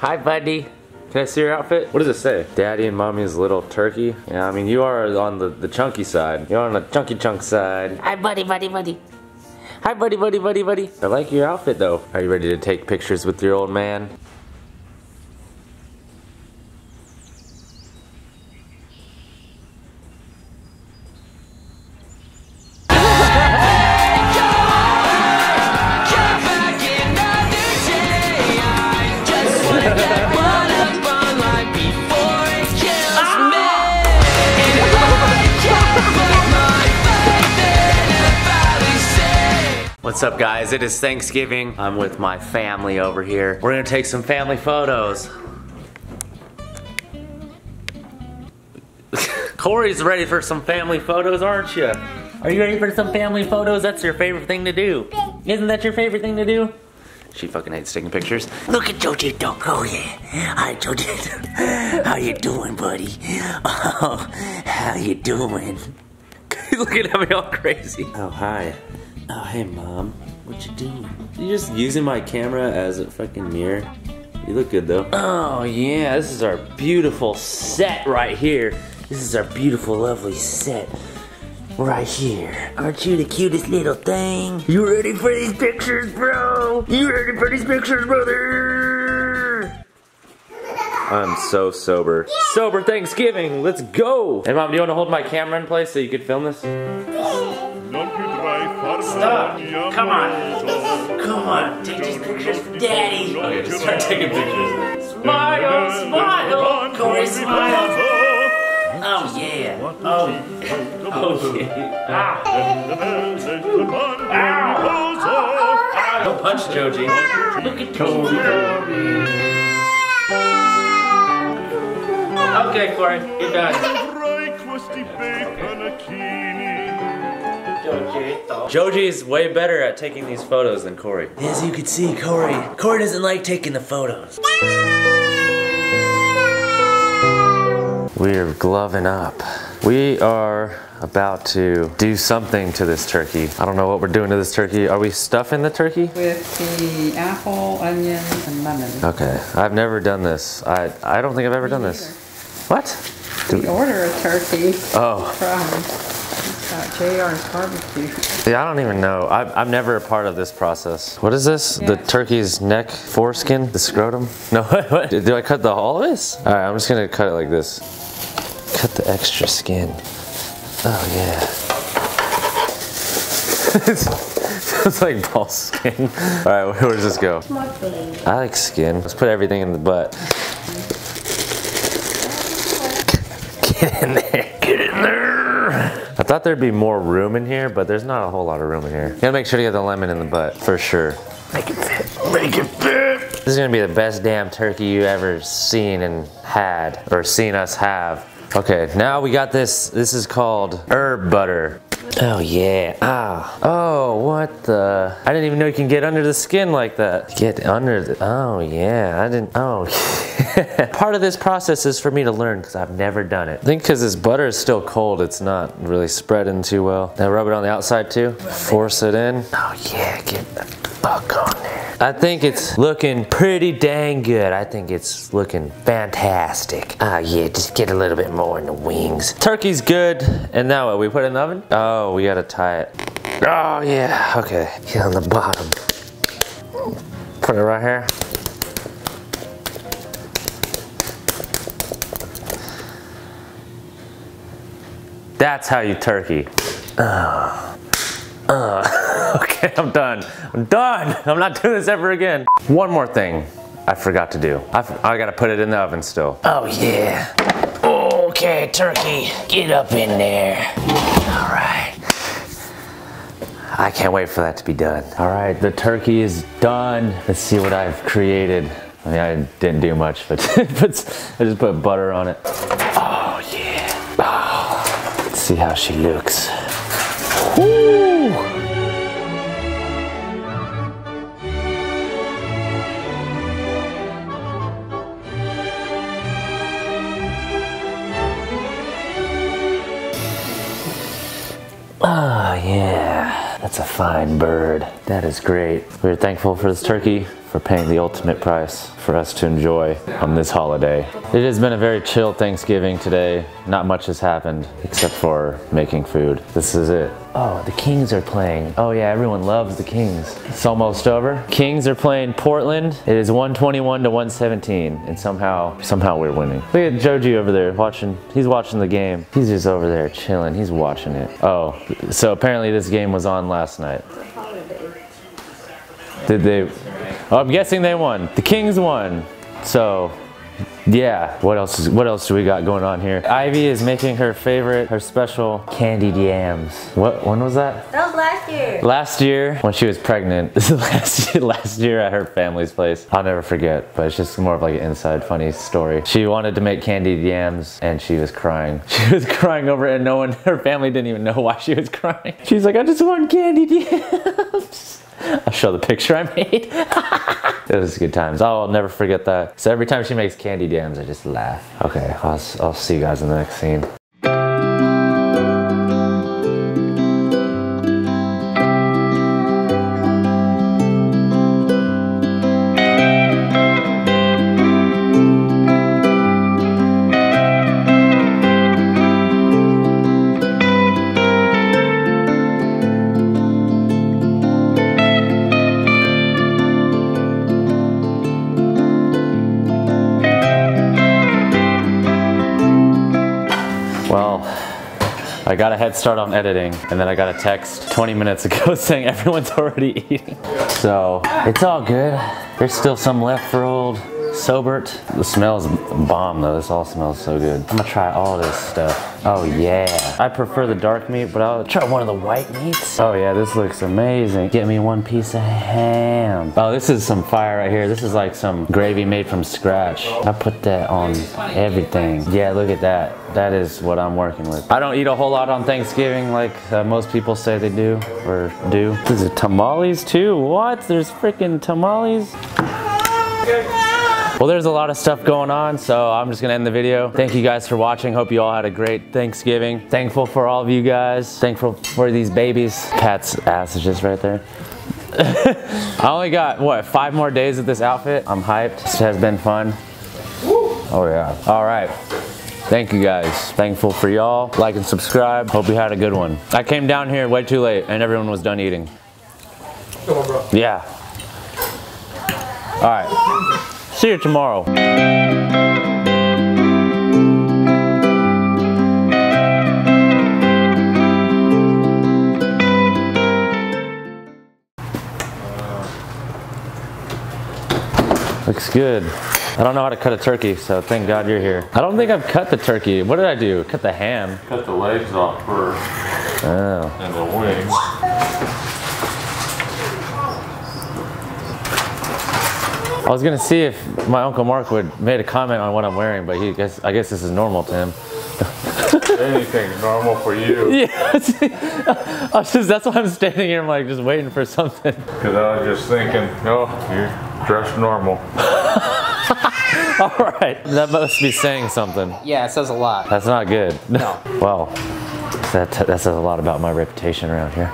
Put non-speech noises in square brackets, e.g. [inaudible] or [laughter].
Hi, buddy. Can I see your outfit? What does it say? Daddy and mommy's little turkey? Yeah, I mean, you are on the, the chunky side. You're on the chunky chunk side. Hi, buddy, buddy, buddy. Hi, buddy, buddy, buddy, buddy. I like your outfit, though. Are you ready to take pictures with your old man? What's up guys? It is Thanksgiving. I'm with my family over here. We're gonna take some family photos. [laughs] Corey's ready for some family photos, aren't you? Are you ready for some family photos? That's your favorite thing to do. Isn't that your favorite thing to do? She fucking hates taking pictures. Look at Jojito. Oh, yeah. Hi, Jojito. [laughs] How you doing, buddy? [laughs] Oh, how you doing? He's looking at me all crazy. Oh, hi. Oh, hey, Mom. What you doing? You just using my camera as a fucking mirror? You look good, though. Oh yeah, this is our beautiful set right here. This is our beautiful, lovely set right here. Aren't you the cutest little thing? You ready for these pictures, bro? You ready for these pictures, brother? I'm so sober. Sober Thanksgiving, let's go! Hey mom, do you want to hold my camera in place so you could film this? Stop. Come on. Come on. Take these pictures for Daddy. Okay, just start taking pictures. Smile, smile. Corey, smile. Oh, yeah. Oh, [laughs] Oh yeah. ah. Don't punch Joji. Look at Corey. Okay, Corey, you're done. Joji is way better at taking these photos than Corey. As you can see, Corey, Corey doesn't like taking the photos. We're gloving up. We are about to do something to this turkey. I don't know what we're doing to this turkey. Are we stuffing the turkey? with the apple, onion, and lemon. Okay, I've never done this. I I don't think I've ever done this. What? Do We order a turkey Oh, from JR's Barbecue. yeah, I don't even know. I, I'm never a part of this process. What is this? The turkey's neck foreskin? The scrotum? No, [laughs] what? Do I cut the all of this? All right, I'm just gonna cut it like this. Cut the extra skin. Oh yeah. [laughs] it's, like ball skin. All right, where does this go? I like skin. Let's put everything in the butt. [laughs] Get in there. Get in there. I thought there'd be more room in here, but there's not a whole lot of room in here. You Gotta make sure to get the lemon in the butt, for sure. Make it fit. Make it fit. This is gonna be the best damn turkey you ever seen and had, or seen us have. Okay, now we got this. This is called herb butter. Oh yeah. Ah. Oh, what the? I didn't even know you can get under the skin like that. Get under the. Oh yeah. I didn't. Oh. [laughs] Part of this process is for me to learn because I've never done it. I think because this butter is still cold, it's not really spreading too well. Now rub it on the outside too. Force it in. Oh yeah. Get fuck on there. I think it's looking pretty dang good. I think it's looking fantastic. Oh yeah, just get a little bit more in the wings. Turkey's good. And now what, we put it in the oven? Oh, we gotta tie it. Oh yeah, okay. Get on the bottom. Put it right here. That's how you turkey. Uh, uh, [laughs] okay, I'm done. I'm done. I'm not doing this ever again. One more thing I forgot to do. I, I gotta put it in the oven still. Oh, yeah. Okay, turkey. Get up in there. All right. I can't wait for that to be done. All right, the turkey is done. Let's see what I've created. I mean, I didn't do much, but, [laughs] but I just put butter on it. Oh yeah. Oh, let's see how she looks. Woo! Ah, yeah. That's a fine bird. That is great. We're thankful for this turkey for paying the ultimate price for us to enjoy on this holiday. It has been a very chill Thanksgiving today. Not much has happened except for making food. This is it. Oh, the Kings are playing. Oh yeah, everyone loves the Kings. It's almost over. Kings are playing Portland. It is 121 to 117, and somehow, somehow we're winning. Look at Joji over there watching. He's watching the game. He's just over there chilling. He's watching it. Oh, so apparently this game was on last night. Did they? I'm guessing they won. The Kings won. So, yeah. What else? Is, what else do we got going on here? Ivy is making her favorite, her special candied yams. What? When was that? That was last year. Last year when she was pregnant. [laughs] This is last year, last year at her family's place. I'll never forget, but it's just more of like an inside funny story. She wanted to make candied yams and she was crying. [laughs] She was crying over it and no one, [laughs] her family didn't even know why she was crying. She's like, I just want candied yams. I'll show the picture I made. [laughs] it was good times. Oh, I'll never forget that. So every time she makes candy dams, I just laugh. Okay, I'll, I'll see you guys in the next scene. I got a head start on editing, and then I got a text 20 minutes ago [laughs] saying everyone's already eating. So it's all good. There's still some left for old Sobert. The smell's bomb though. This all smells so good. I'm gonna try all this stuff. Oh yeah. I prefer the dark meat, but I'll try one of the white meats. Oh yeah, this looks amazing. Get me one piece of ham. Oh, this is some fire right here. This is like some gravy made from scratch. I put that on everything. Yeah, look at that. That is what I'm working with. I don't eat a whole lot on Thanksgiving like uh, most people say they do or do. This is tamales too. What? There's freaking tamales. Well, there's a lot of stuff going on, so I'm just gonna end the video. Thank you guys for watching. Hope you all had a great Thanksgiving. Thankful for all of you guys. Thankful for these babies. Pat's ass is just right there. [laughs] I only got, what, five more days of this outfit? I'm hyped. This has been fun. Oh yeah. All right. Thank you guys. Thankful for y'all. Like and subscribe. Hope you had a good one. I came down here way too late and everyone was done eating. Come on, bro. Yeah. All right. See you tomorrow. Looks good. I don't know how to cut a turkey, so thank God you're here. I don't think I've cut the turkey. What did I do? Cut the ham. Cut the legs off first Oh. and the wings. I was gonna see if my uncle Mark would made a comment on what I'm wearing, but he guess I guess this is normal to him. [laughs] Anything normal for you. [laughs] Yeah, [laughs] I just, that's why I'm standing here. I'm like just waiting for something. Because I was just thinking, oh, you're dressed normal. All right, that must be saying something. Yeah, it says a lot. That's not good. No. Well, that that says a lot about my reputation around here.